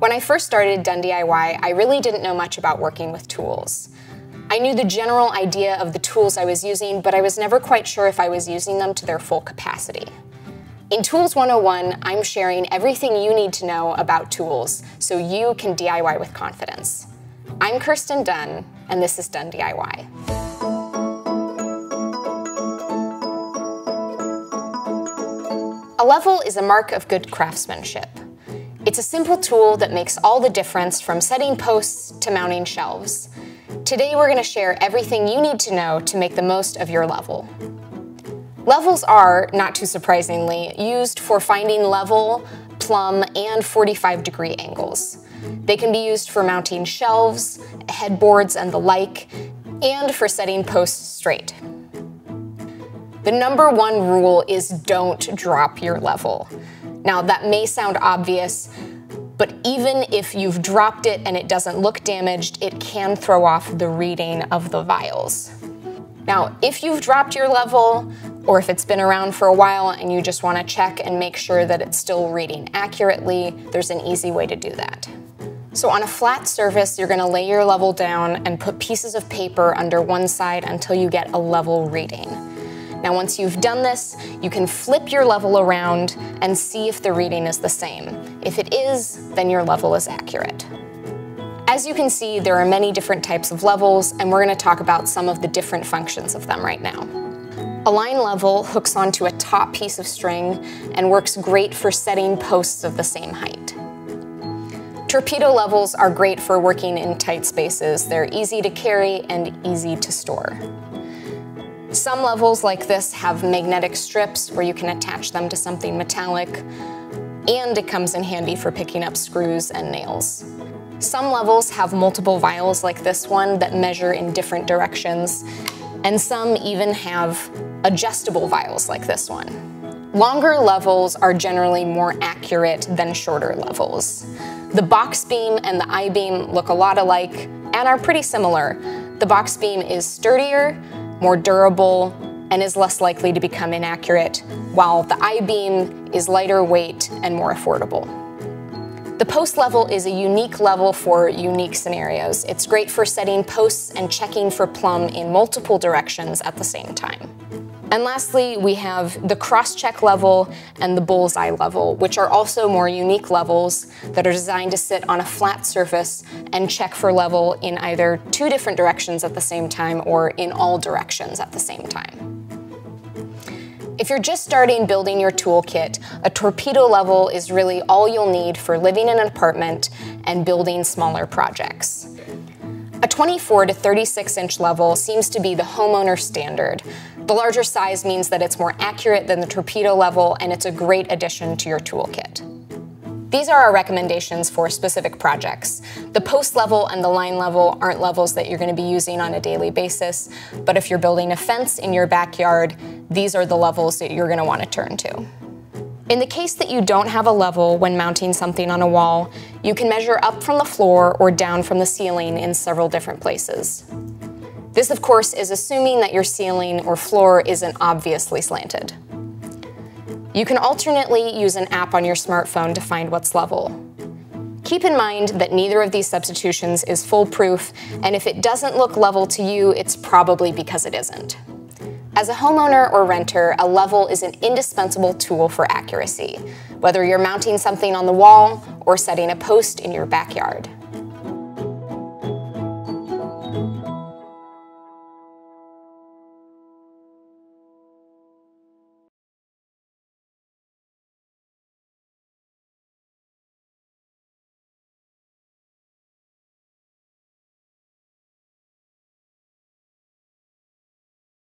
When I first started Dunn DIY, I really didn't know much about working with tools. I knew the general idea of the tools I was using, but I was never quite sure if I was using them to their full capacity. In Tools 101, I'm sharing everything you need to know about tools so you can DIY with confidence. I'm Kirsten Dunn, and this is Dunn DIY. A level is a mark of good craftsmanship. It's a simple tool that makes all the difference from setting posts to mounting shelves. Today we're going to share everything you need to know to make the most of your level. Levels are, not too surprisingly, used for finding level, plumb, and 45 degree angles. They can be used for mounting shelves, headboards, and the like, and for setting posts straight. The number one rule is don't drop your level. Now, that may sound obvious, but even if you've dropped it and it doesn't look damaged, it can throw off the reading of the vials. Now, if you've dropped your level, or if it's been around for a while and you just want to check and make sure that it's still reading accurately, there's an easy way to do that. So on a flat surface, you're going to lay your level down and put pieces of paper under one side until you get a level reading. Now once you've done this, you can flip your level around and see if the reading is the same. If it is, then your level is accurate. As you can see, there are many different types of levels, and we're going to talk about some of the different functions of them right now. A line level hooks onto a top piece of string and works great for setting posts of the same height. Torpedo levels are great for working in tight spaces. They're easy to carry and easy to store. Some levels like this have magnetic strips where you can attach them to something metallic, and it comes in handy for picking up screws and nails. Some levels have multiple vials like this one that measure in different directions, and some even have adjustable vials like this one. Longer levels are generally more accurate than shorter levels. The box beam and the I-beam look a lot alike and are pretty similar. The box beam is sturdier, more durable, and is less likely to become inaccurate, while the I-beam is lighter weight and more affordable. The post level is a unique level for unique scenarios. It's great for setting posts and checking for plumb in multiple directions at the same time. And lastly, we have the cross-check level and the bullseye level, which are also more unique levels that are designed to sit on a flat surface and check for level in either two different directions at the same time or in all directions at the same time. If you're just starting building your toolkit, a torpedo level is really all you'll need for living in an apartment and building smaller projects. A 24 to 36 inch level seems to be the homeowner standard. The larger size means that it's more accurate than the torpedo level and it's a great addition to your toolkit. These are our recommendations for specific projects. The post level and the line level aren't levels that you're going to be using on a daily basis, but if you're building a fence in your backyard, these are the levels that you're going to want to turn to. In the case that you don't have a level when mounting something on a wall, you can measure up from the floor or down from the ceiling in several different places. This, of course, is assuming that your ceiling or floor isn't obviously slanted. You can alternately use an app on your smartphone to find what's level. Keep in mind that neither of these substitutions is foolproof, and if it doesn't look level to you, it's probably because it isn't. As a homeowner or renter, a level is an indispensable tool for accuracy, whether you're mounting something on the wall or setting a post in your backyard.